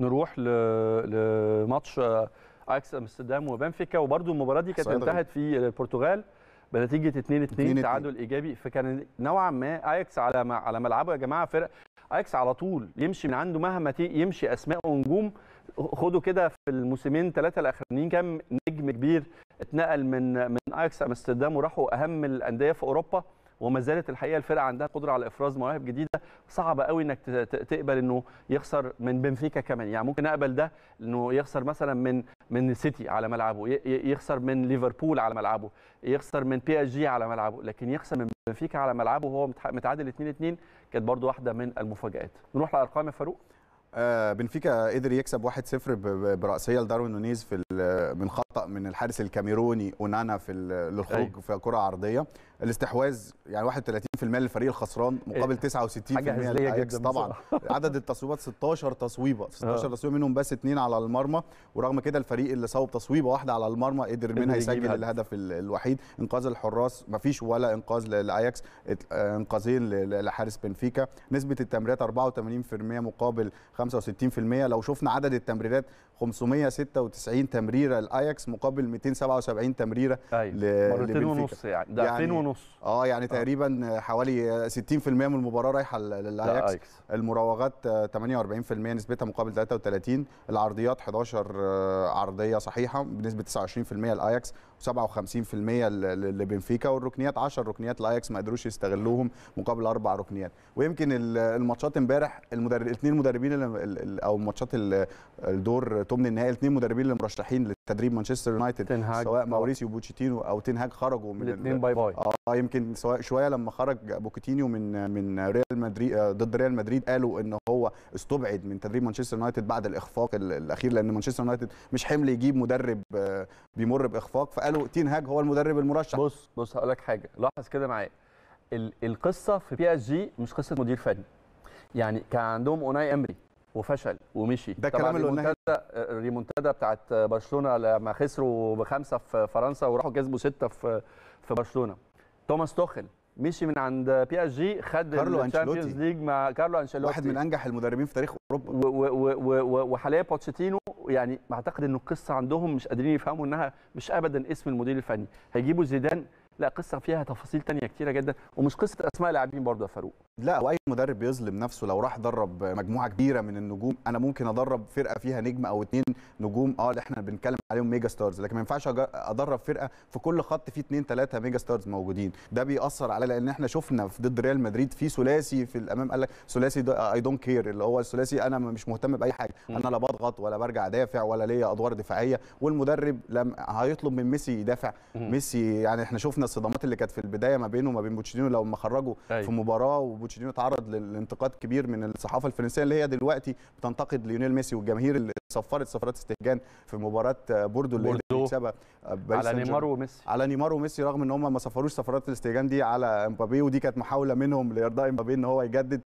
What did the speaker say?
نروح. لماتش أياكس أمستردام وبنفيكا وبرده المباراة دي كانت. انتهت في البرتغال بنتيجة 2 2 2-2. تعادل إيجابي فكان نوعا ما أياكس على ما على ملعبه يا جماعة فرق أياكس على طول يمشي من عنده مهما يمشي أسماء ونجوم خدوا كده في الموسمين ثلاثة الأخرانيين كام نجم كبير اتنقل من من أياكس أمستردام وراحوا أهم الأندية في أوروبا وما زالت الحقيقة الفرقة عندها قدرة على إفراز مواهب جديدة. صعب قوي إنك تقبل إنه يخسر من بنفيكا كمان. يعني ممكن أقبل ده إنه يخسر مثلا من Man City على ملعبه يخسر من ليفربول على ملعبه يخسر من PSG على ملعبه لكن يخسر من بنفيكا على ملعبه وهو متعادل 2 2 كانت برضو واحدة من المفاجآت. نروح لأرقام يا فاروق. آه، بنفيكا قدر يكسب 1-0 ب- ب- برأسية لداروين نونيز في من خطأ من الحارس الكاميروني أونانا في للخروج أيوة. في كرة عرضية الاستحواذ يعني 31% للفريق الخسران مقابل 69% حاجة هزليه للأياكس جدا طبعا. عدد التصويبات 16 تصويبة 16 آه. تصويبة منهم بس اثنين على المرمى ورغم كده الفريق اللي صوب تصويبة واحدة على المرمى قدر منها يسجل هدف. الهدف ال- الوحيد إنقاذ الحراس مفيش ولا إنقاذ للاياكس آه، إنقاذين لحارس بنفيكا نسبة التمريرات 84% مقابل 65% لو شفنا عدد التمريرات 596 تمريرة الاياكس مقابل 277 تمريرة ل- مرتين. ونص يعني. ضعفين يعني ونص؟ آه يعني تقريبا حوالي 60% من المباراة رايحة لل- للاياكس اياكس المراوغات آه، 48% نسبتها مقابل 33 العرضيات 11 آه، عرضية صحيحة بنسبة 29% الاياكس و57% لبنفيكا. والركنيات 10 ركنيات الاياكس ما قدروش يستغلوهم مقابل أربع ركنيات. ويمكن ال- الماتشات امبارح المدرب الاثنين مدربين اللي- ال- ال- أو ماتشات ال- الدور ثمن النهائي الاثنين مدربين اللي مرشحين لتدريب مانشستر يونايتد. سواء آه. ماوريسيو بوتشيتينو أو تين هاج خرجوا من ال- الاثنين bye bye آه يمكن سواء شوية لما خرج بوكيتينيو من من ريال مدريد آه، ضد ريال مدريد قالوا إن هو استبعد من تدريب مانشستر يونايتد بعد الإخفاق ال- الأخير لأن مانشستر يونايتد مش حمل يجيب مدرب آه، بيمر بإخفاق فقالوا تين هاج هو المدرب المرشح بص بص هقول لك حاجة لاحظ كده معايا ال- القصة في PSG مش قصة مدير فني يعني كان عندهم أوناي إيمري وفشل ومشي. ده الكلام اللي قلناه. الريمونتادا الريمونتادا بتاعت برشلونة لما خسروا بخمسة في فرنسا وراحوا كسبوا ستة في في برشلونة. توماس توخل مشي من عند PSG خد ال Champions. League مع كارلو أنشيلوتي. واحد من أنجح المدربين في تاريخ أوروبا. وحاليا بوتشيتينو يعني أعتقد إن القصة عندهم مش قادرين يفهموا إنها مش ابدا اسم المدير الفني. هيجيبوا زيدان لا قصة فيها تفاصيل تانية كتيرة جدا ومش قصة أسماء لاعبين برضه يا فاروق لا واي مدرب بيظلم نفسه لو راح درب مجموعة كبيرة من النجوم أنا ممكن أدرب فرقة فيها نجم أو اتنين نجوم آه اللي إحنا بنتكلم عليهم mega stars لكن ما ينفعش أدرب فرقة في كل خط فيه اتنين تلاتة mega stars موجودين ده بيأثر على لأن إحنا شفنا في ضد ريال مدريد في ثلاثي في الأمام قال لك ثلاثي I don't care اللي هو الثلاثي أنا مش مهتم بأي حاجة. أنا لا بضغط ولا برجع دافع ولا ليا أدوار دفاعية والمدرب لم هيطلب من ميسي يدافع. ميسي يعني إحنا شفنا الصدمات اللي كانت في البداية ما بينه وما بين بوتشيتينو لما خرجوا أيوة. في مباراة وبوتشيتينو تعرض لانتقاد كبير من الصحافة الفرنسية اللي هي دلوقتي بتنتقد ليونيل ميسي والجماهير اللي صفرت صفرات استهجان في مباراة بوردو اللي قدر بوردو. يكسبها باريس على نيمار. وميسي على نيمار وميسي رغم إن هم ما صفروش صفرات الاستهجان دي على إمبابي ودي كانت محاولة منهم لإرضاء إمبابي إن هو يجدد